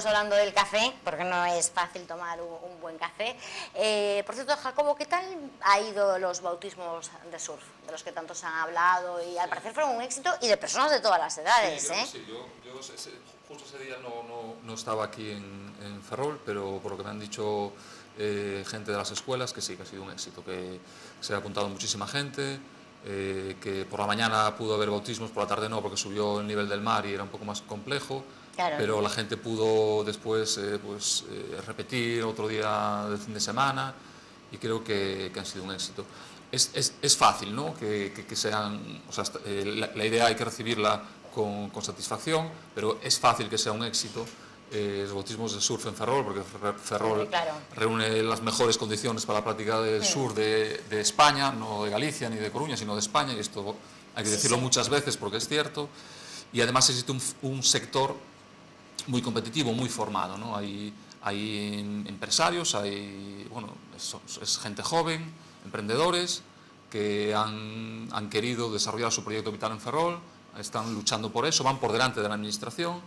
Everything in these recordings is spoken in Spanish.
seguíamos hablando del café, porque no es fácil tomar un, buen café. Eh, por cierto, Jacobo, ¿qué tal ha ido los bautismos de surf, de los que tanto se han hablado? Y al parecer fueron un éxito y de personas de todas las edades. Sí, yo, ¿eh? sí, yo, yo justo ese día no, no, no estaba aquí en, en, Ferrol, pero por lo que me han dicho eh, gente de las escuelas, que sí, que ha sido un éxito, que se ha apuntado muchísima gente, eh, que por la mañana pudo haber bautismos, por la tarde no, porque subió el nivel del mar y era un poco más complejo, claro. pero la gente pudo después eh, pues, eh, repetir otro día del fin de semana y creo que, que han sido un éxito. Es, es, es fácil, ¿no? Que, que, que sean, o sea, eh, la, la, idea hay que recibirla con, con satisfacción, pero es fácil que sea un éxito eh, los bautismos de surf en Ferrol, porque Ferrol sí, claro. reúne las mejores condiciones para la práctica del sí. sur de, de, España, no de Galicia ni de Coruña, sino de España, y esto hay que decirlo sí, muchas veces porque es cierto, y además existe un, un sector muy competitivo, muy formado, ¿no? hay, hay empresarios, hay, bueno, es, es gente joven, emprendedores, que han, han querido desarrollar su proyecto vital en Ferrol, están luchando por eso, van por delante de la administración,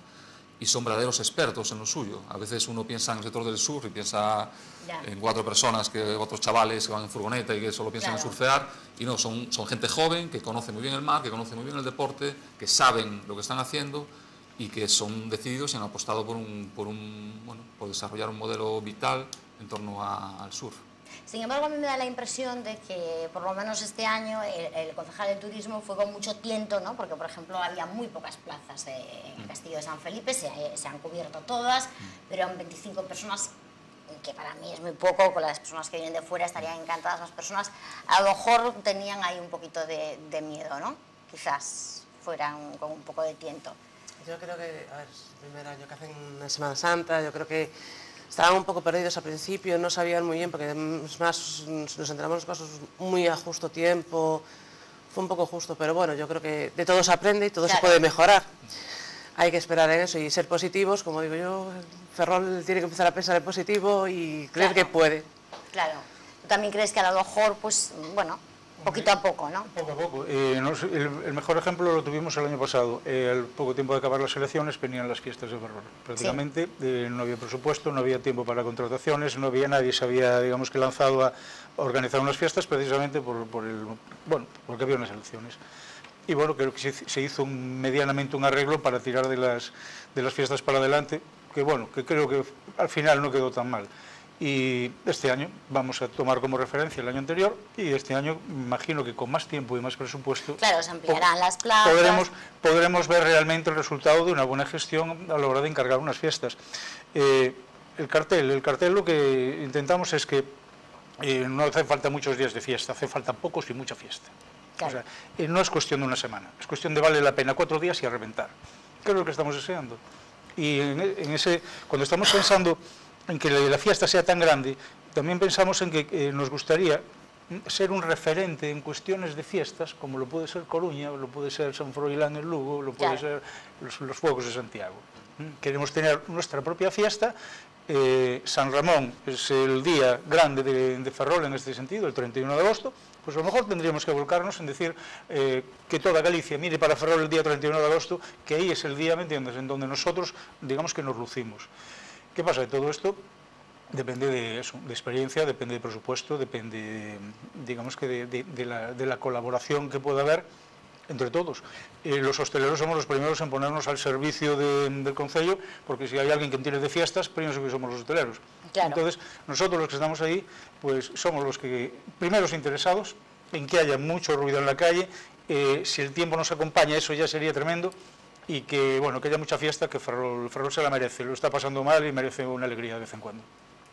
y son verdaderos expertos en lo suyo. A veces uno piensa en el sector del sur y piensa ya. en cuatro personas, que otros chavales que van en furgoneta y que solo piensan claro. en surfear, y no, son, son gente joven que conoce muy bien el mar, que conoce muy bien el deporte, que saben lo que están haciendo y que son decididos y han apostado por, un, por, un, bueno, por desarrollar un modelo vital en torno a, al surf. Sin embargo, a mí me da la impresión de que, por lo menos este año, el, el concejal de turismo fue con mucho tiento, ¿no? porque, por ejemplo, había muy pocas plazas en el Castillo de San Felipe, se, eh, se, han cubierto todas, pero eran 25 personas, que para mí es muy poco, con las personas que vienen de fuera estarían encantadas las personas, a lo mejor tenían ahí un poquito de, de miedo, ¿no? Quizás fueran con un poco de tiento. Yo creo que, a ver, es el primer año que hacen una Semana Santa, yo creo que estaban un poco perdidos al principio, no sabían muy bien, porque es más, nos enteramos los casos muy a justo tiempo, fue un poco justo, pero bueno, yo creo que de todo se aprende y todo claro. se puede mejorar. Hay que esperar en eso y ser positivos, como digo yo, Ferrol tiene que empezar a pensar en positivo y creer claro. que puede. Claro. ¿Tú también crees que a lo mejor, pues, bueno, poquito a poco, ¿no? Poco a poco. Eh, nos, el, el, mejor ejemplo lo tuvimos el año pasado. Eh, al poco tiempo de acabar las elecciones venían las fiestas de Ferrol. Prácticamente sí. eh, no había presupuesto, no había tiempo para contrataciones, no había nadie se había, digamos, que lanzado a organizar unas fiestas precisamente por, por el, bueno, porque había unas elecciones. Y bueno, creo que se, se hizo un, medianamente un arreglo para tirar de las, de las fiestas para adelante, que bueno, que creo que al final no quedó tan mal y este año vamos a tomar como referencia el año anterior y este año imagino que con más tiempo y más presupuesto claro, se ampliarán las plazas. podremos, podremos ver realmente el resultado de una buena gestión a la hora de encargar unas fiestas. Eh, el cartel, el cartel lo que intentamos es que eh, no hace falta muchos días de fiesta, hace falta pocos y mucha fiesta. Claro. o sea, eh, no es cuestión de una semana, es cuestión de vale la pena cuatro días y a reventar que es lo que estamos deseando. Y en, en ese, cuando estamos pensando en que la fiesta sea tan grande, también pensamos en que eh, nos gustaría ser un referente en cuestiones de fiestas, como lo puede ser Coruña, lo puede ser San Froilán en Lugo, lo puede claro. ser los, los, Fuegos de Santiago. Queremos tener nuestra propia fiesta. Eh, San Ramón es el día grande de, de, Ferrol en este sentido, el 31 de agosto, pues a lo mejor tendríamos que volcarnos en decir eh, que toda Galicia mire para Ferrol el día 31 de agosto, que ahí es el día, ¿me entiendes?, en donde nosotros, digamos que nos lucimos. ¿Qué pasa? De todo esto depende de eso, de experiencia, depende de presupuesto, depende, digamos que de, de, de, la, de la, colaboración que pueda haber entre todos. Eh, los hosteleros somos los primeros en ponernos al servicio del Concello, porque si hay alguien que entiende de fiestas, primero que somos los hosteleros. Claro. Entonces, nosotros los que estamos ahí, pues somos los que primeros interesados en que haya mucho ruido en la calle, eh, si el tiempo nos acompaña, eso ya sería tremendo, y que, bueno, que haya mucha fiesta, que Ferrol, Ferrol se la merece, lo está pasando mal y merece una alegría de vez en cuando.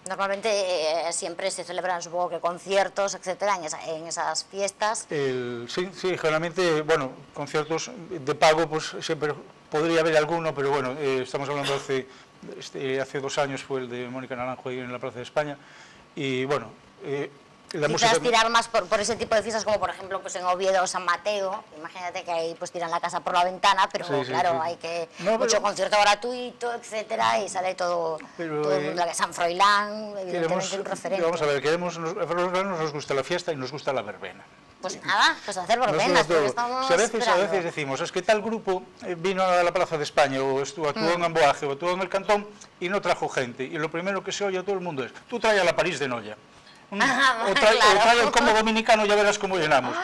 Normalmente eh, siempre se celebran, supongo que conciertos, etcétera, en, esa, en esas fiestas. El, sí, sí, generalmente, bueno, conciertos de pago, pues siempre podría haber alguno, pero bueno, eh, estamos hablando hace, este, hace dos años fue el de Mónica Naranjo ahí en la Plaza de España, y bueno, eh, la Quizás música... tirar más por, por, ese tipo de fiestas como por ejemplo pues en Oviedo o San Mateo, imagínate que ahí pues tiran la casa por la ventana, pero sí, claro, sí. hay que no, mucho pero... concierto gratuito, etcétera, y sale todo, pero, todo el mundo, eh, San Froilán, evidentemente queremos, un referente. Vamos a ver, queremos, nos, nos gusta la fiesta y nos gusta la verbena. Pues nada, pues hacer verbenas, porque estamos Si a veces, a veces decimos, es que tal grupo eh, vino a la Plaza de España o estuvo, actuó Mm. en Amboaje o actuó en el Cantón y no trajo gente. Y lo primero que se oye a todo el mundo es, tú trae a la París de Noya. Ah, o, trae, o claro. el combo dominicano, ya verás cómo llenamos.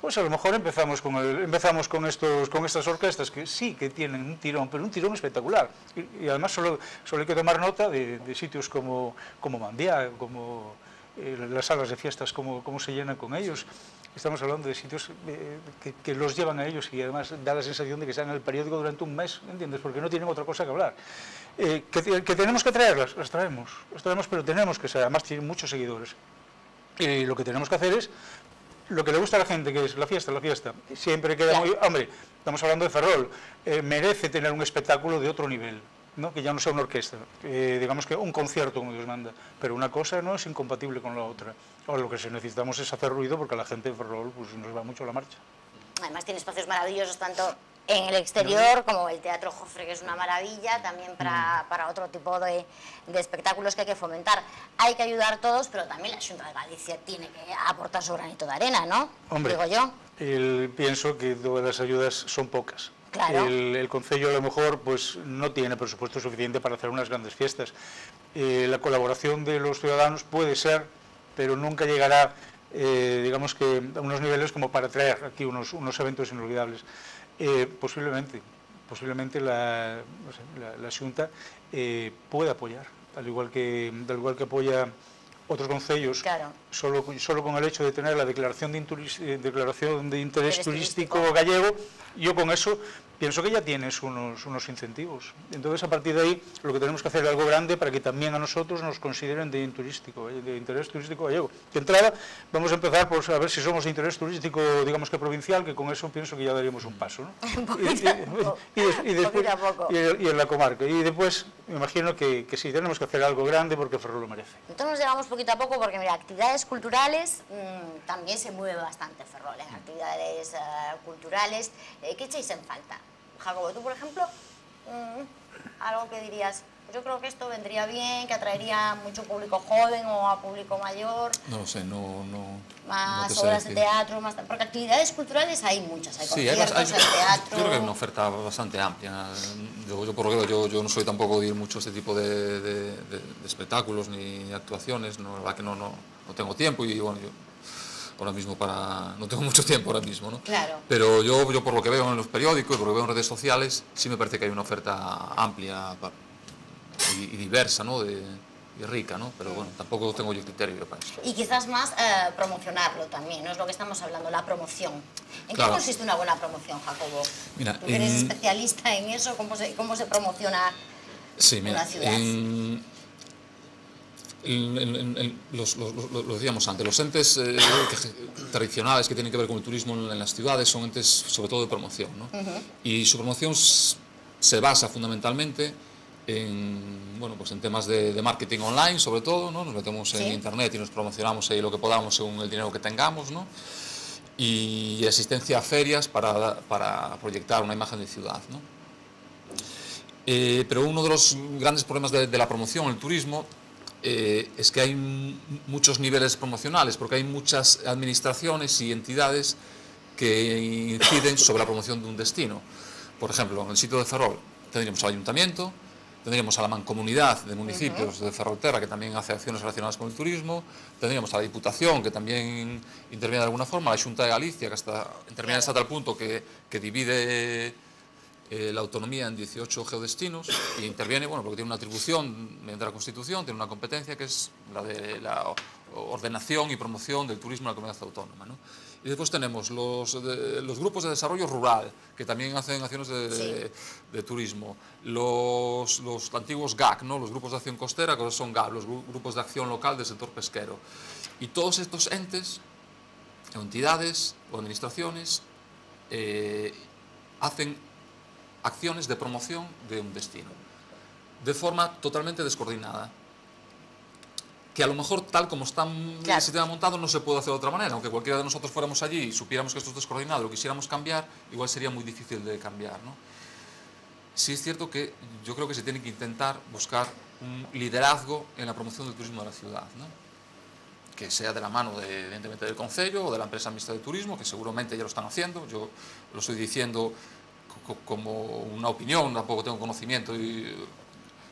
Pues a lo mejor empezamos con, el- empezamos con, estos, con estas orquestas que sí que tienen un tirón, pero un tirón espectacular. Y, y además solo, solo hay que tomar nota de, de sitios como, como Mandía, como eh, las salas de fiestas, cómo, cómo se llenan con ellos. Estamos hablando de sitios eh, que, que los llevan a ellos y además da la sensación de que están en el periódico durante un mes, ¿entiendes? Porque no tienen otra cosa que hablar. Eh, que, que tenemos que traerlas, las traemos, las traemos, pero tenemos que ser, además tienen muchos seguidores. Y lo que tenemos que hacer es lo que le gusta a la gente, que es la fiesta, la fiesta. Siempre queda muy... Hombre, estamos hablando de Ferrol, eh, merece tener un espectáculo de otro nivel, ¿no? que ya no sea una orquesta, eh, digamos que un concierto como Dios manda, pero una cosa no es incompatible con la otra. Ahora lo que necesitamos es hacer ruido porque a la gente de Ferrol pues, nos va mucho la marcha. Además tiene espacios maravillosos tanto en el exterior como el Teatro Jofre, que es una maravilla, también para, Mm. para otro tipo de, de espectáculos que hay que fomentar. Hay que ayudar todos, pero también la Junta de Galicia tiene que aportar su granito de arena, ¿no? Hombre, Digo yo. el- pienso que todas las ayudas son pocas. Claro. El, el Concello a lo mejor pues, no tiene presupuesto suficiente para hacer unas grandes fiestas. Eh, la colaboración de los ciudadanos puede ser, pero nunca llegará eh, digamos que a unos niveles como para traer aquí unos, unos eventos inolvidables. Eh, posiblemente, posiblemente la, no sé, la, la Xunta eh, puede apoyar, al igual que, al igual que apoya otros concellos, Claro. solo, solo con el hecho de tener la declaración de, eh, declaración de interés Interés turístico, turístico. gallego, yo con eso pienso que ya tienes unos, unos incentivos. Entonces, a partir de ahí, lo que tenemos que hacer es algo grande para que también a nosotros nos consideren de, turístico, eh, de interés turístico gallego. De entrada, vamos a empezar por a ver si somos de interés turístico, digamos que provincial, que con eso pienso que ya daríamos un paso. ¿no? Poco. y, des- y después, y, y en la comarca. Y después, me imagino que, que sí, tenemos que hacer algo grande porque Ferrol lo merece. Entonces nos llegamos poquito a poco porque, mira, actividades culturales mm, también se mueve bastante Ferrol, en actividades eh, culturales. Eh, ¿Qué echáis en falta? Jacobo, tú, por ejemplo, mm, algo que dirías, yo creo que esto vendría bien, que atraería mucho público joven o a público mayor, No lo sé, no... no más obras de teatro, más... Porque actividades culturales hay muchas, hay Sí, hay, conciertos, bas- hay, hay- teatro... yo creo que hay una oferta bastante amplia. Yo, yo por lo que yo, yo no soy tampoco de ir mucho a este tipo de, de- de- de espectáculos ni actuaciones, no, la verdad que no, no, no tengo tiempo y bueno, yo ahora mismo para... no tengo mucho tiempo ahora mismo, ¿no? Claro. Pero yo, yo por lo que veo en los periódicos y por lo que veo en redes sociales, sí me parece que hay una oferta amplia y, y diversa, ¿no? De, y rica, ¿no? Pero bueno, tampoco tengo yo criterio para eso. Y quizás más eh, promocionarlo también, no es lo que estamos hablando, la promoción. ¿En Claro. qué consiste una buena promoción, Jacobo? Mira, Tú eres especialista en eso, ¿cómo se, cómo se promociona Sí, mira, una ciudad? en- en- en- en- en- los, los- los- lo decíamos antes, los entes eh, que- tradicionales que tienen que ver con el turismo en, las ciudades son entes sobre todo de promoción. ¿no? Y su promoción se basa fundamentalmente en, bueno, pues en temas de, de marketing online, sobre todo, ¿no? nos metemos en internet y nos promocionamos ahí lo que podamos según el dinero que tengamos. ¿no? Y asistencia a ferias para, para proyectar una imagen de ciudad. ¿no? Eh, pero uno de los grandes problemas de, de la promoción, el turismo, eh, es que hay muchos niveles promocionales, porque hay muchas administraciones y entidades que inciden sobre la promoción de un destino. Por ejemplo, en el sitio de Ferrol tendríamos al ayuntamiento, tendríamos a la mancomunidad de municipios de Ferrolterra, que también hace acciones relacionadas con el turismo, tendríamos a la Diputación, que también interviene de alguna forma, la Junta de Galicia, que hasta, interviene hasta tal punto que, que divide eh, la autonomía en 18 geodestinos y interviene, bueno, porque tiene una atribución mediante la Constitución, tiene una competencia que es la de la ordenación y promoción del turismo en la comunidad autónoma. ¿no? Y después tenemos los, de- los grupos de desarrollo rural, que también hacen acciones de, de- de turismo, los, los antiguos GAC, ¿no? los grupos de acción costera, que ahora son GAP, los gru- grupos de acción local del sector pesquero. Y todos estos entes, entidades o administraciones, eh, hacen acciones de promoción de un destino, de forma totalmente descoordinada. Que a lo mejor, tal como está el Claro. sistema montado, no se puede hacer de otra manera. Aunque cualquiera de nosotros fuéramos allí y supiéramos que esto es descoordinado, lo quisiéramos cambiar, igual sería muy difícil de cambiar. ¿no? Sí es cierto que yo creo que se tiene que intentar buscar un liderazgo en la promoción del turismo de la ciudad. ¿no? que sea de la mano, de, evidentemente, del Concello o de la empresa mixta de turismo, que seguramente ya lo están haciendo. Yo lo estoy diciendo como una opinión, tampoco tengo conocimiento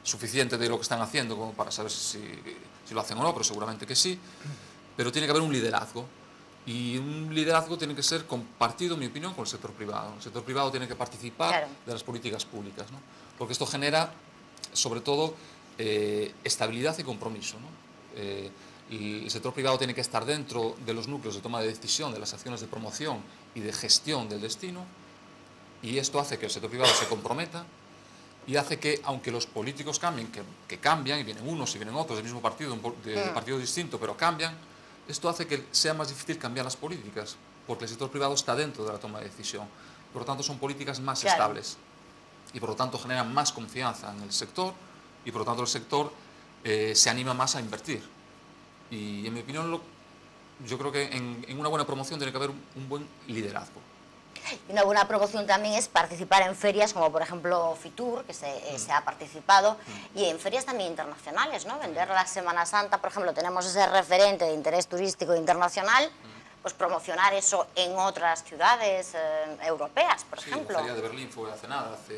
suficiente de lo que están haciendo como para saber si, si lo hacen o no, pero seguramente que sí. Pero tiene que haber un liderazgo. Y un liderazgo tiene que ser compartido, en mi opinión, con el sector privado. El sector privado tiene que participar de las políticas públicas, ¿no? porque esto genera, sobre todo, eh, estabilidad y compromiso. ¿no? Eh, y el sector privado tiene que estar dentro de los núcleos de toma de decisión, de las acciones de promoción y de gestión del destino, y esto hace que el sector privado se comprometa y hace que, aunque los políticos cambien, que, cambian, y vienen unos y vienen otros del mismo partido, de, de mm. partido distinto, pero cambian, esto hace que sea más difícil cambiar las políticas, porque el sector privado está dentro de la toma de decisión. Por lo tanto, son políticas más estables y por lo tanto generan más confianza en el sector y por lo tanto el sector eh, se anima más a invertir. Y en mi opinión, yo creo que en, una buena promoción tiene que haber un buen liderazgo. Y una buena promoción también es participar en ferias como por ejemplo Fitur, que se, eh, se, ha participado, y en ferias también internacionales, ¿no? Vender la Semana Santa, por ejemplo, tenemos ese referente de interés turístico internacional, pues promocionar eso en otras ciudades eh, europeas, por ejemplo. La feria de Berlín fue hace nada, hace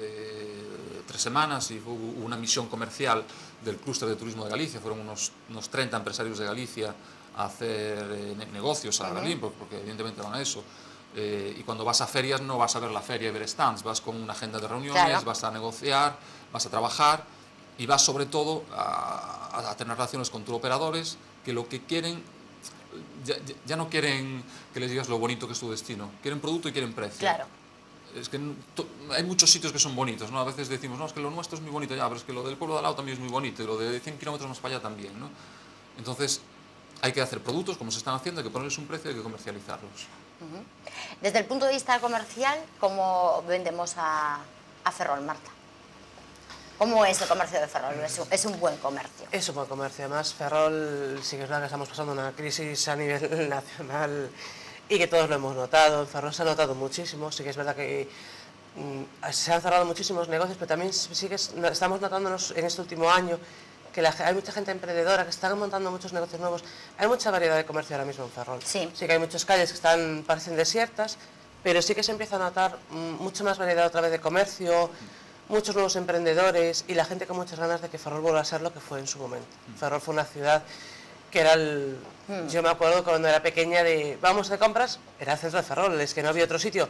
tres semanas, y hubo una misión comercial del clúster de turismo de Galicia, fueron unos, unos 30 empresarios de Galicia a hacer eh, negocios a Berlín, porque evidentemente van a eso. Eh, y cuando vas a ferias no vas a ver la feria y ver stands, vas con una agenda de reuniones, vas a negociar, vas a trabajar y vas sobre todo a, tener relaciones con tus operadores que lo que quieren, ya, no quieren que les digas lo bonito que es tu destino, quieren producto y quieren precio. Claro. Es que hay muchos sitios que son bonitos, ¿no? A veces decimos, no, es que lo nuestro es muy bonito ya, pero es que lo del pueblo de al lado también es muy bonito y lo de 100 kilómetros más para allá también, ¿no? Entonces, hay que hacer productos como se están haciendo, hay que ponerles un precio y hay que comercializarlos. Desde el punto de vista comercial, ¿cómo vendemos a, Ferrol, Marta? ¿Cómo es el comercio de Ferrol? ¿Es un, buen comercio? Es un buen comercio. Además, Ferrol sí que es verdad que estamos pasando una crisis a nivel nacional y que todos lo hemos notado. Ferrol se ha notado muchísimo. Sí que es verdad que mm, se han cerrado muchísimos negocios, pero también sí que estamos notándonos en este último año que hay mucha gente emprendedora que están montando muchos negocios nuevos. Hay mucha variedad de comercio ahora mismo en Ferrol. Sí. sí que hay muchas calles que están parecen desiertas, pero sí que se empieza a notar mm, mucha más variedad otra vez de comercio, muchos nuevos emprendedores y la gente con muchas ganas de que Ferrol vuelva a ser lo que fue en su momento. Mm. Ferrol fue una ciudad que era el... Mm. Yo me acuerdo cuando era pequeña de vamos de compras, era el centro de Ferrol, es que no había otro sitio.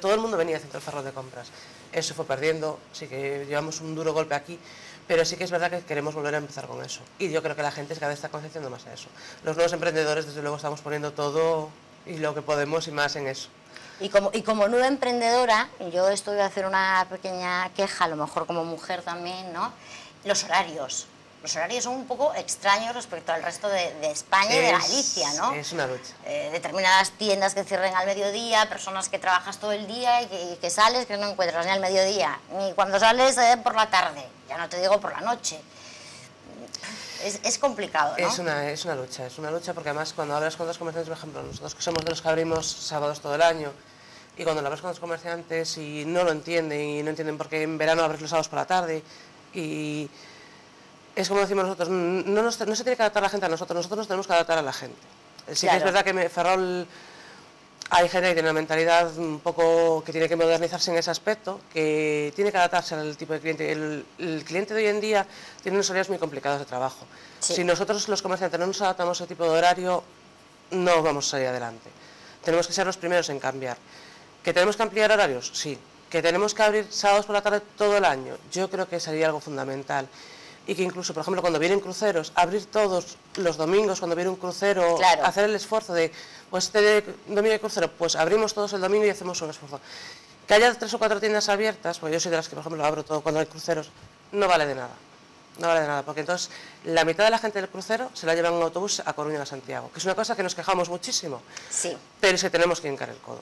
Todo el mundo venía al centro de Ferrol de compras. Eso fue perdiendo, sí que llevamos un duro golpe aquí pero sí que es verdad que queremos volver a empezar con eso. Y yo creo que la gente cada vez está concienciando más a eso. Los nuevos emprendedores, desde luego, estamos poniendo todo y lo que podemos y más en eso. Y como, y como nueva emprendedora, yo estoy a hacer una pequeña queja, a lo mejor como mujer también, ¿no? Los horarios los horarios son un poco extraños respecto al resto de, España y de Galicia, ¿no? Es una lucha. Eh, determinadas tiendas que cierren al mediodía, personas que trabajas todo el día y que, sales que no encuentras ni al mediodía, ni cuando sales eh, por la tarde, ya no te digo por la noche. Es, complicado, ¿no? Es una, es una lucha, es una lucha porque además cuando hablas con los comerciantes, por ejemplo, nosotros que somos de los que abrimos sábados todo el año, y cuando hablas con los comerciantes y no lo entienden y no entienden por qué en verano abres los sábados por la tarde y es como decimos nosotros, no, no, se tiene que adaptar la gente a nosotros, nosotros nos tenemos que adaptar a la gente. Sí que es verdad que Ferrol hay gente que tiene una mentalidad un poco que tiene que modernizarse en ese aspecto, que tiene que adaptarse al tipo de cliente. El, cliente de hoy en día tiene unos horarios muy complicados de trabajo. Si nosotros los comerciantes no nos adaptamos a ese tipo de horario, no vamos a salir adelante. Tenemos que ser los primeros en cambiar. ¿Que tenemos que ampliar horarios? Sí. ¿Que tenemos que abrir sábados por la tarde todo el año? Yo creo que sería algo fundamental y que incluso, por ejemplo, cuando vienen cruceros, abrir todos los domingos, cuando viene un crucero, hacer el esfuerzo de, pues este domingo de crucero, pues abrimos todos el domingo y hacemos un esfuerzo. Que haya tres o cuatro tiendas abiertas, pues yo soy de las que, por ejemplo, abro todo cuando hay cruceros, no vale de nada. No vale de nada, porque entonces la mitad de la gente del crucero se la lleva en un autobús a Coruña a Santiago, que es una cosa que nos quejamos muchísimo. Sí. Pero es que tenemos que hincar el codo.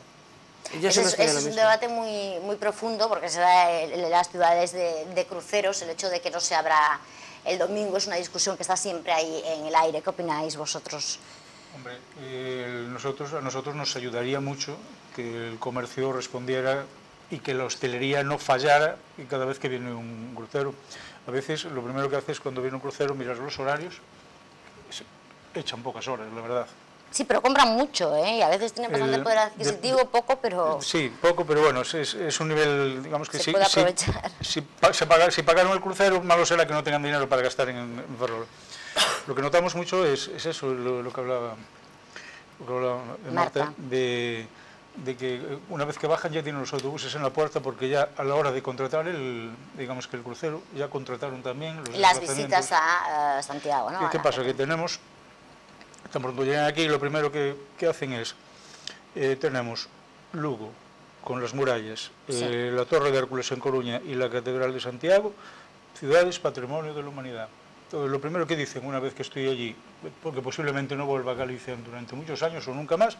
Es, un debate muy, muy profundo porque se da en las ciudades de, cruceros, el hecho de que no se abra el domingo es una discusión que está siempre ahí en el aire. ¿Qué opináis vosotros? Hombre, nosotros, a nosotros nos ayudaría mucho que el comercio respondiera y que la hostelería no fallara y cada vez que viene un crucero. A veces lo primero que haces cuando viene un crucero miras los horarios echan pocas horas, la verdad. Sí, pero compran mucho, ¿eh? Y a veces tienen bastante El- poder de- adquisitivo, poco, pero Sí, poco, pero bueno, es, un nivel, digamos que Se sí. puede aprovechar. Si, pagaron el crucero, malo será que no tengan dinero para gastar en, en. Lo que notamos mucho es, es eso, lo, lo que hablaba, lo que hablaba Marta, Marta. de, de que eh, una vez que bajan ya tienen los autobuses en la puerta porque ya a la hora de contratar el, digamos que el crucero, ya contrataron también los las visitas a eh, Santiago, ¿no? ¿Qué, qué pasa? Que tenemos, tan pronto llegan aquí, lo primero que, que hacen es, eh, tenemos Lugo, con las murallas, Sí. eh, la Torre de Hércules en Coruña y la Catedral de Santiago, ciudades patrimonio de la humanidad. Entonces, lo primero que dicen una vez que estoy allí, porque posiblemente no vuelva a Galicia durante muchos años o nunca más,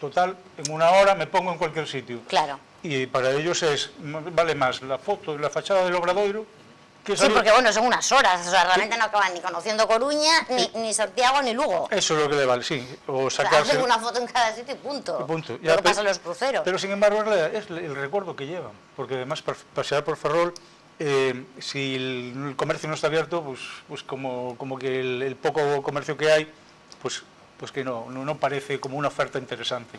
total, en una hora me pongo en cualquier sitio. Claro. Y para ellos es, vale más la foto de la fachada del Obradoiro que Sí, porque bueno, son unas horas, o sea, realmente no acaban ni conociendo Coruña, ni, ni Santiago, ni Lugo. Eso es lo que le vale, sí. O sacarse... hacen una foto en cada sitio y punto. Y punto. Lo Ya, que pe- pasa en los cruceros. Pero sin embargo es, el recuerdo que llevan, porque además pa- pasear por Ferrol, eh, si el, el comercio no está abierto, pues, pues como, como que el, el poco comercio que hay, pues, pues que no, no, no parece como una oferta interesante.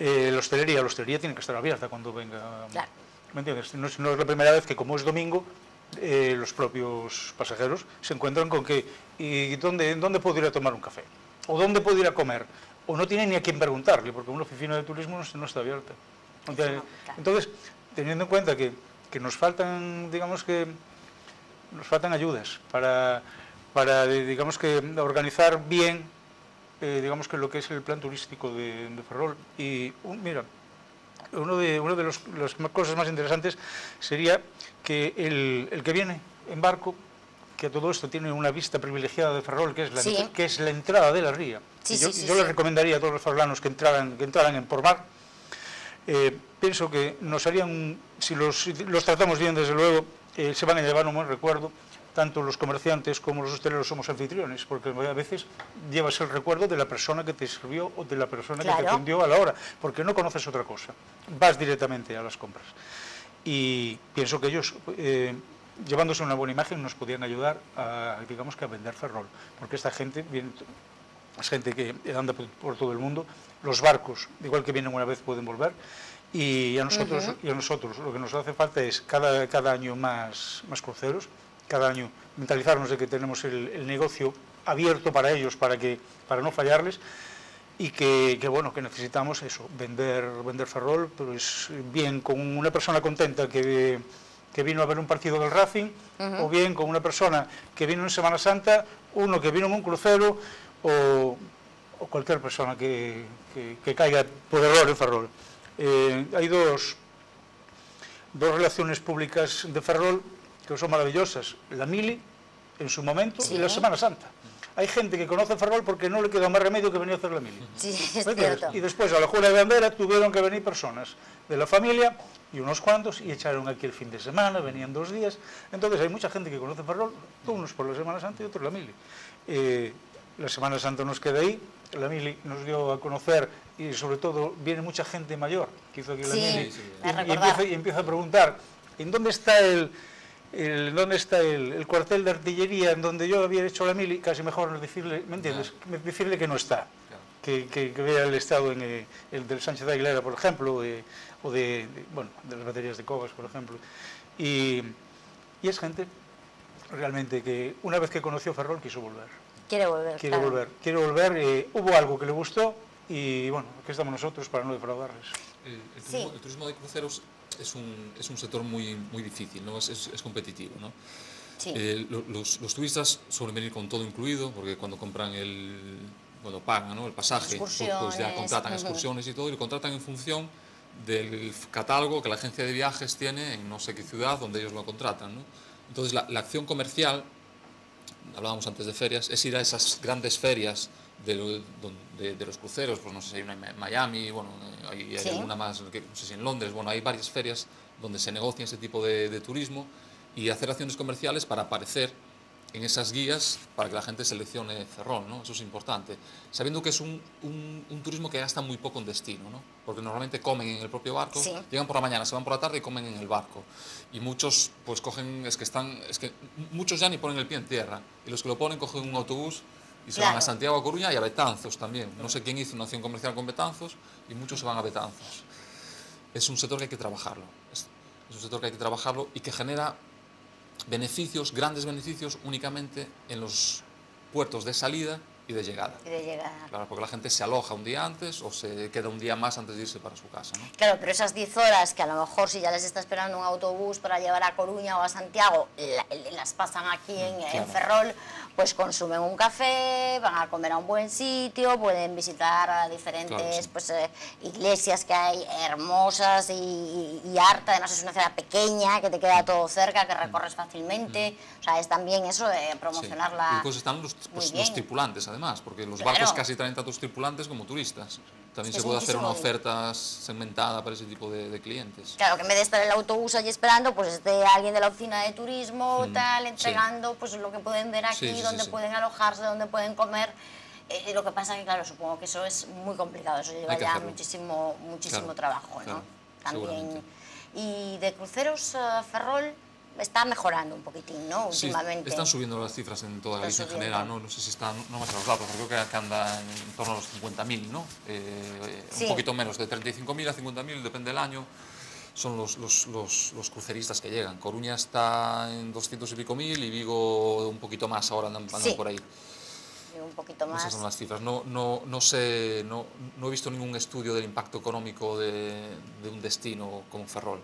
Eh, la hostelería, la hostelería tiene que estar abierta cuando venga. Claro. ¿Me entiendes? No es, no es la primera vez que como es domingo, eh, los propios pasajeros se encuentran con que ¿y dónde, dónde puedo ir a tomar un café? ¿O dónde puedo ir a comer? O no tienen ni a quién preguntarle, porque una oficina de turismo no, no está abierta. Entonces, teniendo en cuenta que, que nos faltan, digamos que, nos faltan ayudas para, para digamos que, organizar bien, eh, digamos que lo que es el plan turístico de, de Ferrol. Y, un- mira, uno de, uno de los, las cosas más interesantes sería que el, el que viene en barco, que a todo esto tiene una vista privilegiada de Ferrol, que es la, Sí. que es la entrada de la ría. Sí, yo sí, yo les recomendaría a todos los ferrolanos que entraran, que entraran en por mar. Eh, pienso que nos harían, si los, los tratamos bien, desde luego, eh, se van a llevar un buen recuerdo. Tanto los comerciantes como los hosteleros somos anfitriones, porque a veces llevas el recuerdo de la persona que te sirvió o de la persona que te atendió a la hora, porque no conoces otra cosa. Vas directamente a las compras. Y pienso que ellos, eh, llevándose una buena imagen, nos podían ayudar a, digamos que a vender Ferrol, porque esta gente viene, es gente que anda por, todo el mundo, los barcos, igual que vienen una vez, pueden volver, y a nosotros, y a nosotros lo que nos hace falta es cada, cada año más, más cruceros, cada año mentalizarnos de que tenemos el, el negocio abierto para ellos, para, que, para no fallarles, y que, que, bueno que necesitamos eso vender vender Ferrol pues bien con una persona contenta que, que vino a ver un partido del Racing o bien con una persona que vino en Semana Santa uno que vino en un crucero o, o cualquier persona que, que- que caiga por error en Ferrol. Eh, hay dos dos relaciones públicas de Ferrol que son maravillosas la Mili en su momento y la. Semana Santa hay gente que conoce Ferrol porque no le queda más remedio que venir a hacer la Mili Sí, es ¿Me entiendes? cierto. Y después a la Juela de Bandera tuvieron que venir personas de la familia y unos cuantos y echaron aquí el fin de semana, venían dos días. Entonces hay mucha gente que conoce Ferrol, unos por la Semana Santa y otros la Mili. Eh, la Semana Santa nos queda ahí, la Mili nos dio a conocer y sobre todo viene mucha gente mayor que hizo aquí la Sí, Mili sí, y, empieza, y empieza a preguntar, ¿en dónde está el, el- dónde está el, el cuartel de artillería en donde yo había hecho la Mili? Casi mejor decirle, ¿me entiendes? Decirle que no está que, que, que vea el estado en eh, el del Sánchez de Aguilera, por ejemplo, eh, o de, de- bueno, de las baterías de Cobas, por ejemplo. Y, y es gente realmente que una vez que conoció Ferrol quiso volver. Quiere volver. Quiere claro. volver, quiere volver. eh, hubo algo que le gustó y bueno, aquí estamos nosotros para no defraudarles. El, el Sí. turismo, el turismo de cruceros es un, es un sector muy, muy difícil, ¿no? es, es, es competitivo. ¿no? Sí. Eh, lo- los, los turistas suelen venir con todo incluido, porque cuando compran el, cuando pagan ¿no? el pasaje, pues, pues ya contratan excursiones y todo, y lo contratan en función del catálogo que la agencia de viajes tiene en no sé qué ciudad donde ellos lo contratan. ¿no? Entonces la, la acción comercial, hablábamos antes de ferias, es ir a esas grandes ferias de, lo- don- de- de los cruceros, pues no sé si hay una en Miami, bueno, hay, hay Sí. alguna más, no sé si en Londres, bueno, hay varias ferias donde se negocia ese tipo de, de turismo y hacer acciones comerciales para aparecer en esas guías para que la gente seleccione Ferrol, ¿no? Eso es importante. Sabiendo que es un, un- un turismo que gasta muy poco en destino, ¿no? Porque normalmente comen en el propio barco, Sí. llegan por la mañana, se van por la tarde y comen en el barco. Y muchos, pues cogen, es que están, es que muchos ya ni ponen el pie en tierra. Y los que lo ponen cogen un autobús Y se van a Claro. Santiago, a Coruña y a Betanzos también. No sé quién hizo una acción comercial con Betanzos y muchos se van a Betanzos. Es un sector que hay que trabajarlo. Es, es un sector que hay que trabajarlo y que genera beneficios, grandes beneficios únicamente en los puertos de salida y de llegada. Y de llegar. Claro, porque la gente se aloja un día antes o se queda un día más antes de irse para su casa. ¿no? Claro, pero esas 10 horas que a lo mejor si ya les está esperando un autobús para llevar a Coruña o a Santiago, la- las pasan aquí en, en Ferrol, pues consumen un café, van a comer a un buen sitio, pueden visitar a diferentes Claro, sí. pues, eh, iglesias que hay hermosas y, y, y harta, además es una ciudad pequeña que te queda todo cerca, que recorres fácilmente, o sea, es también eso de Sí. promocionar Y la... después están los, pues, los tripulantes, además, porque los Claro. barcos casi traen tantos tripulantes como turistas. También Es se es puede hacer una oferta segmentada para ese tipo de, de clientes. Claro, que en vez de estar el autobús allí esperando, pues esté alguien de la oficina de turismo, tal, entregando pues lo que pueden ver aquí, Mm, Sí, sí, sí, donde sí. pueden alojarse, donde pueden comer. Eh, lo que pasa que, claro, supongo que eso es muy complicado, eso lleva ya hacerlo. muchísimo, muchísimo Claro, trabajo, ¿no? claro, También. Y de cruceros, eh, Ferrol está mejorando un poquitín, ¿no? Sí, Últimamente. están subiendo las cifras en toda Están Galicia en general, ¿no? No sé si están, no me sé los datos, pero creo que, que anda en torno a los 50.000, ¿no? Eh, Sí. Un poquito menos, de 35.000 a 50.000, depende del año, son los, los, los, los cruceristas que llegan. Coruña está en 200 y pico mil y Vigo un poquito más, ahora andan, andan Sí. por ahí. Un poquito más. Esas son las cifras. No, no, no, sé, no, no he visto ningún estudio del impacto económico de, de un destino como Ferrol,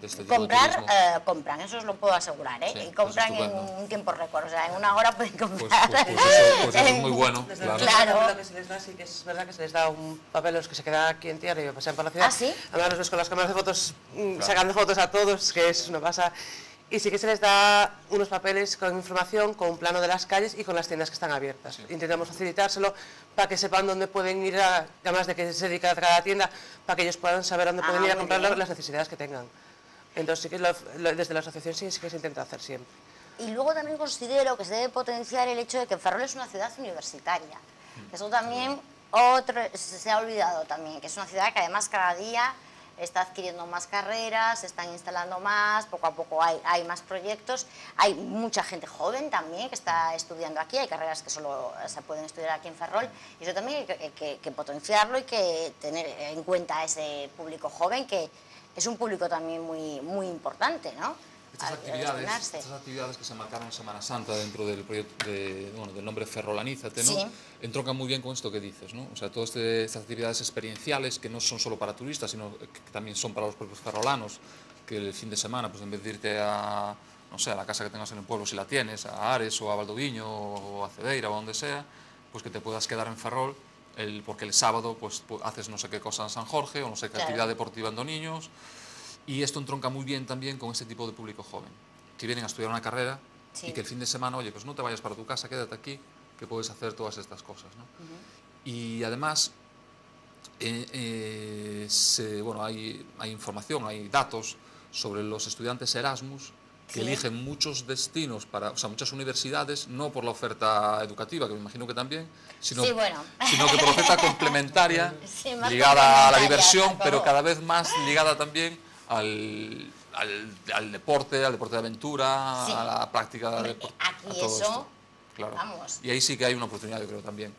de este tipo de Comprar, eh, compran, eso os lo puedo asegurar, ¿eh? Sí, y pues compran en un tiempo récord, o sea, en una hora pueden Pues, comprar. pues, pues eso, pues eso es muy bueno, Desde claro. Claro. lo que se les da, sí que es verdad que se les da un papel a los que se quedan aquí en tierra y pasean por la ciudad. ¿Ah, sí? Además los ves con las cámaras de fotos mm, Claro. sacando fotos a todos, que es una pasa. Y sí que se les da unos papeles con información, con un plano de las calles y con las tiendas que están abiertas. Intentamos facilitárselo para que sepan dónde pueden ir, a, además de que se dedica a cada tienda, para que ellos puedan saber dónde Ah, pueden ir a comprar bien. las necesidades que tengan. Entonces sí que lo- lo- desde la asociación sí, sí que se intenta hacer siempre. Y luego también considero que se debe potenciar el hecho de que Ferrol es una ciudad universitaria. Eso también otro, se se ha olvidado también, que es una ciudad que además cada día está adquiriendo más carreras, se están instalando más, poco a poco hay, hay más proyectos, hay mucha gente joven también que está estudiando aquí, hay carreras que solo se pueden estudiar aquí en Ferrol, y eso también hay que, que- que potenciarlo y que tener en cuenta a ese público joven, que es un público también muy, muy importante, ¿no? Estas Al actividades, estas actividades que se marcaron en Semana Santa dentro del proyecto de, bueno, del nombre Ferrolanízate, ¿no? Sí. entroncan muy bien con esto que dices, ¿no? O sea, todas este- estas actividades experienciales que no son solo para turistas, sino que también son para los propios ferrolanos, que el fin de semana, pues en vez de irte a, no sé, a la casa que tengas en el pueblo, si la tienes, a Ares o a Valdoviño o a Cedeira o a donde sea, pues que te puedas quedar en Ferrol, el, porque el sábado pues pu- haces no sé qué cosa en San Jorge o no sé qué Claro. actividad deportiva en Doniños, y esto entronca muy bien también con este tipo de público joven, que vienen a estudiar una carrera Sí. y que el fin de semana, oye, pues no te vayas para tu casa, quédate aquí, que puedes hacer todas estas cosas. ¿no? Y además, eh, eh, se- bueno, hay, hay información, hay datos sobre los estudiantes Erasmus que eligen muchos destinos, para, o sea, muchas universidades, no por la oferta educativa, que me imagino que también, sino, Sí, bueno. sino que por la oferta complementaria, Sí, ligada a la complementaria, diversión, pero cada vez más ligada también al, al, al deporte, al deporte de aventura, Sí. a la práctica de deporte. aquí a todo eso, esto, claro. vamos. Y ahí sí que hay una oportunidad, yo creo también,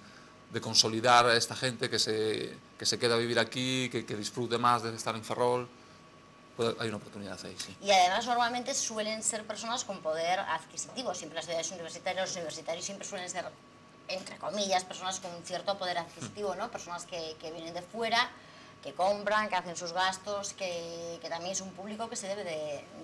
de consolidar a esta gente que se, que se queda a vivir aquí, que, que disfrute más de estar en Ferrol. Hay una oportunidad ahí, sí. Y además normalmente suelen ser personas con poder adquisitivo. Siempre las ciudades universitarias, los universitarios siempre suelen ser, entre comillas, personas con un cierto poder adquisitivo, ¿no? Personas que, que vienen de fuera, que compran, que hacen sus gastos, que, que también es un público que se debe de,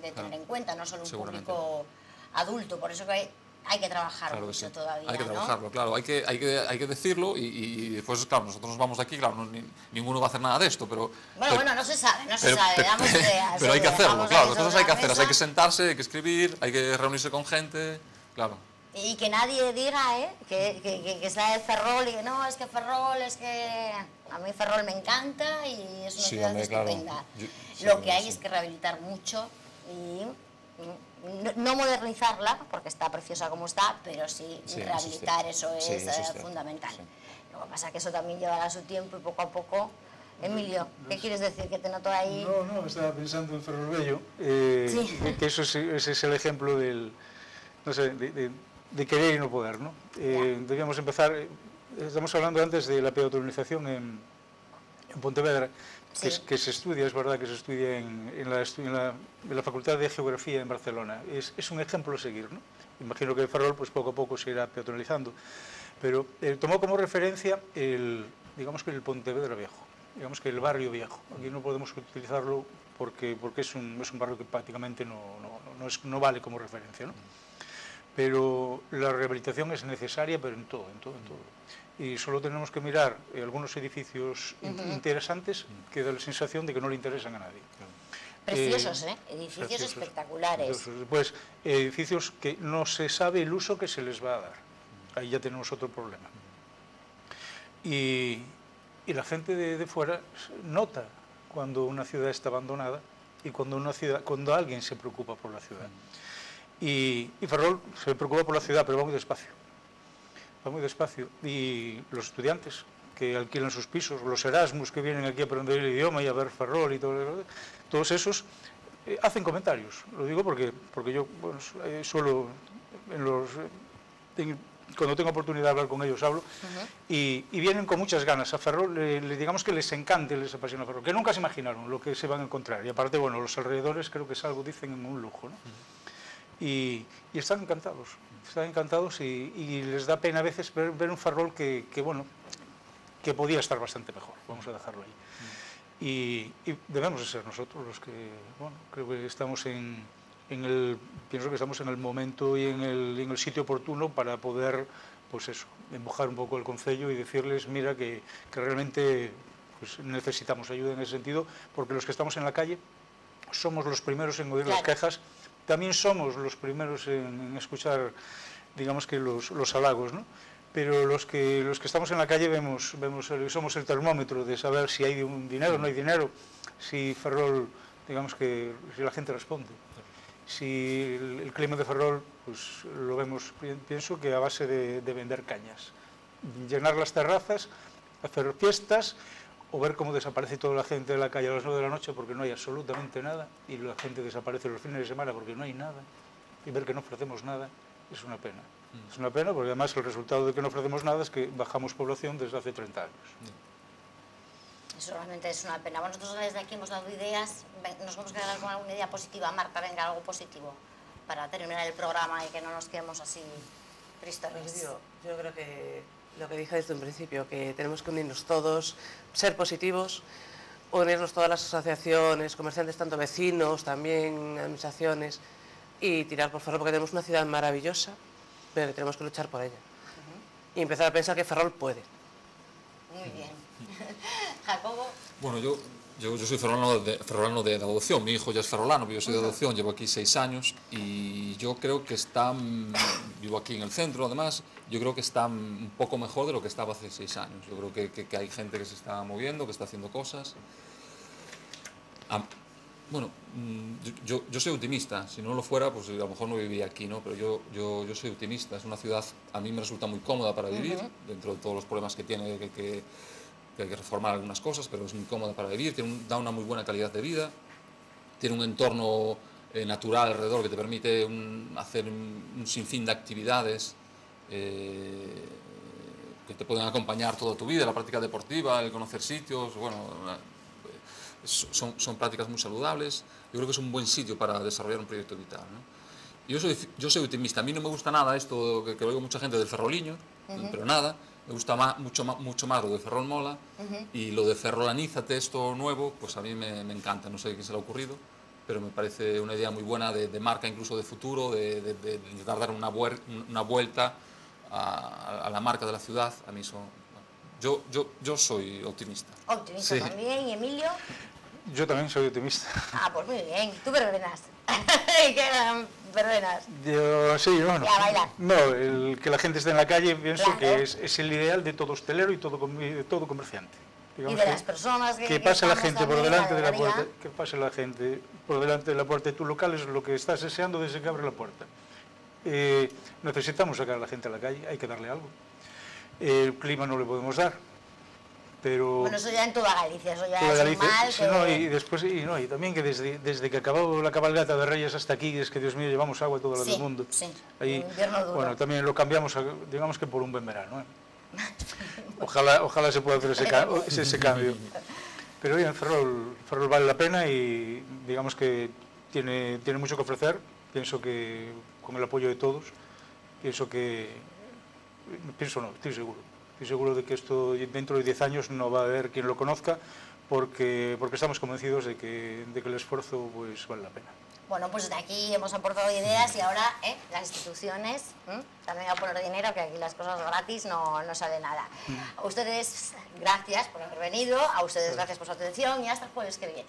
de tener Claro. en cuenta, no solo un público adulto. Por eso que hay, hay que trabajar Claro mucho sí. todavía, hay que ¿no? trabajarlo, claro. Hay que, hay que, hay que decirlo y, y después, claro, nosotros nos vamos de aquí, claro, no- ni- ninguno va a hacer nada de esto, pero... Bueno, pero- bueno, no se sabe, no se pero, sabe, pero- damos ideas. pero hay que hacerlo, claro. Entonces sobre hay que la hacer, hay que sentarse, hay que escribir, hay que reunirse con gente, claro. Y que nadie diga ¿eh? que, que, que, que está el Ferrol y que no, es que Ferrol, es que a mí Ferrol me encanta y es una Sí, ciudad hombre, claro. estupenda. Yo- sí, Lo que hay es que rehabilitar mucho y mm, no, no modernizarla, porque está preciosa como está, pero sí, rehabilitar, eso es, Sí, eso es eh, fundamental. sí. Lo que pasa es que eso también llevará su tiempo y poco a poco... Emilio, ¿qué quieres decir? Que te noto ahí... No, no, estaba pensando en Ferrol Bello, eh, Sí. que- eso es, ese es el ejemplo del, no sé, de, de- de querer y no poder, ¿no? Eh, debíamos empezar, eh, estamos hablando antes de la peatonalización en, en Pontevedra, Sí. que se estudia, es verdad que se estudia en, en la, en la- en la Facultad de Geografía en Barcelona. Es, es un ejemplo a seguir, ¿no? Imagino que Ferrol, pues poco a poco se irá peatonalizando, pero eh, tomó como referencia el, digamos que el Pontevedra Viejo, digamos que el barrio viejo. Aquí no podemos utilizarlo porque, porque es, un, es un barrio que prácticamente no, no, no es- no vale como referencia, ¿no? pero la rehabilitación es necesaria, pero en todo, en todo, en todo. Y solo tenemos que mirar eh, algunos edificios in- interesantes que da la sensación de que no le interesan a nadie. Preciosos, ¿eh? Edificios Preciosos, espectaculares. preciosos. Después, edificios que no se sabe el uso que se les va a dar. Ahí ya tenemos otro problema. Y, y la gente de, de fuera nota cuando una ciudad está abandonada y cuando, una ciudad, cuando alguien se preocupa por la ciudad. Y, y Ferrol se preocupa por la ciudad, pero va muy despacio. Va muy despacio. Y los estudiantes que alquilan sus pisos, los Erasmus que vienen aquí a aprender el idioma y a ver Ferrol y todo, todos esos eh, hacen comentarios. Lo digo porque, porque yo bueno, eh, suelo, en los, en- cuando tengo oportunidad de hablar con ellos, hablo, y, y vienen con muchas ganas a Ferrol, le, le digamos que les encanta, y les apasiona Ferrol, que nunca se imaginaron lo que se van a encontrar. Y aparte, bueno, los alrededores creo que es algo, dicen, un lujo. ¿no? y, y están encantados, están encantados y, y les da pena a veces ver, ver un Ferrol que, que, bueno, que podía estar bastante mejor, vamos a dejarlo ahí. Y, y debemos de ser nosotros los que, bueno, creo que estamos en, en el, pienso que estamos en el momento y en el, en el sitio oportuno para poder, pues eso, empujar un poco el concello y decirles, mira, que, que realmente pues, necesitamos ayuda en ese sentido, porque los que estamos en la calle somos los primeros en oír las Claro. quejas, también somos los primeros en, escuchar, digamos que los, los halagos, ¿no? Pero los que, los que estamos en la calle vemos, vemos el- somos el termómetro de saber si hay un dinero no hay dinero, si Ferrol, digamos que si la gente responde. Si el, clima de Ferrol, pues lo vemos, pi- pienso que a base de vender cañas. Llenar las terrazas, hacer fiestas o ver cómo desaparece toda la gente de la calle a las 9 de la noche porque no hay absolutamente nada y la gente desaparece los fines de semana porque no hay nada y ver que no ofrecemos nada es una pena. Es una pena porque además el resultado de que no ofrecemos nada es que bajamos población desde hace 30 años. Eso realmente es una pena. Bueno, nosotros desde aquí hemos dado ideas. Nos vamos a quedar con alguna idea positiva. Marta, venga, algo positivo para terminar el programa y que no nos quedemos así Pues tristes. yo, yo creo que lo que dije desde un principio, que tenemos que unirnos todos, ser positivos, unirnos todas las asociaciones, comerciantes, tanto vecinos, también administraciones, y tirar por Ferrol, porque tenemos una ciudad maravillosa, pero que tenemos que luchar por ella. Y empezar a pensar que Ferrol puede. Muy bien. Jacobo, Bueno, yo, yo, yo soy ferrolano de, ferrolano de adopción, mi hijo ya es ferrolano, pero yo soy de adopción, llevo aquí seis años y yo creo que está, mm, vivo aquí en el centro además, yo creo que está un poco mejor de lo que estaba hace seis años. Yo creo que, que- que hay gente que se está moviendo, que está haciendo cosas. Bueno, mm, yo, yo- soy optimista, si no lo fuera, pues a lo mejor no viviría aquí, ¿no? Pero yo, yo, yo soy optimista, es una ciudad, a mí me resulta muy cómoda para vivir, dentro de todos los problemas que tiene, que, que- que hay que reformar algunas cosas, pero es muy cómoda para vivir, tiene un- da una muy buena calidad de vida, tiene un entorno eh, natural alrededor que te permite un- hacer un, un sinfín de actividades eh, que te pueden acompañar toda tu vida, la práctica deportiva, el conocer sitios, bueno, eh, son, son prácticas muy saludables. Yo creo que es un buen sitio para desarrollar un proyecto vital. ¿no? Yo soy, yo soy optimista. A mí no me gusta nada esto que, que oigo mucha gente del ferroliño, pero nada. Me gusta más, mucho, más, mucho más lo de Ferrol Mola y lo de Ferrolanízate, esto nuevo, pues a mí me, me encanta. No sé quién se le ha ocurrido, pero me parece una idea muy buena de, de marca, incluso de futuro, de, de, de intentar dar una, vuer- una vuelta a, a la marca de la ciudad. A mí eso. bueno, yo, yo, yo soy optimista. optimista Sí. también. ¿Y Emilio? Yo también soy optimista. Ah, pues muy bien. Tú verbenas. ¿Qué? Yo, sí. Y a bailar. No, el que la gente esté en la calle pienso Claro. que es, es el ideal de todo hostelero y todo, com- y de todo comerciante. Y Digamos de que- las personas que que pase la gente por delante de la puerta, que pase la gente por delante de la puerta de tu local es lo que estás deseando desde que abre la puerta. Eh, necesitamos sacar a la gente a la calle, hay que darle algo. El clima no le podemos dar, pero Bueno, eso ya en toda Galicia, eso ya toda es Galicia, normal. sí, que- no, y después y, no, y también que desde, desde que acabó la cabalgata de Reyes hasta aquí es que Dios mío llevamos agua a todo Sí, del mundo sí, Ahí, bueno también lo cambiamos a- digamos que por un buen verano ¿eh? ojalá ojalá se pueda hacer ese, ca- ese, ese cambio pero bien Ferrol, Ferrol vale la pena y digamos que tiene, tiene mucho que ofrecer pienso que con el apoyo de todos pienso que pienso no, estoy seguro. Estoy seguro de que esto dentro de 10 años no va a haber quien lo conozca porque, porque estamos convencidos de que, de que el esfuerzo pues, vale la pena. Bueno, pues de aquí hemos aportado ideas y ahora ¿eh? las instituciones ¿m? también a poner dinero, que aquí las cosas gratis no, no sale nada. A ustedes, gracias por haber venido, a ustedes gracias por su atención y hasta el jueves que viene.